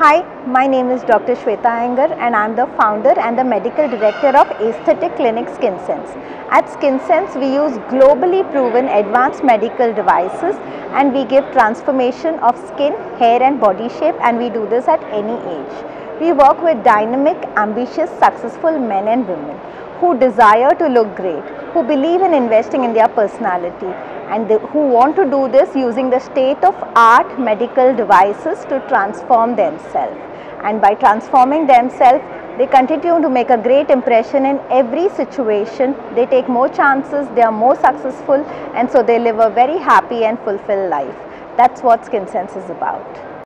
Hi, my name is Dr. Shweta Iyengar and I'm the founder and the medical director of Aesthetic Clinic SkinSense. At SkinSense, we use globally proven advanced medical devices and we give transformation of skin, hair and body shape and we do this at any age. We work with dynamic, ambitious, successful men and women who desire to look great, who believe in investing in their personality and the, who want to do this using the state of art medical devices to transform themselves. And by transforming themselves, they continue to make a great impression in every situation. They take more chances, they are more successful, and so they live a very happy and fulfilled life. That's what SkinSense is about.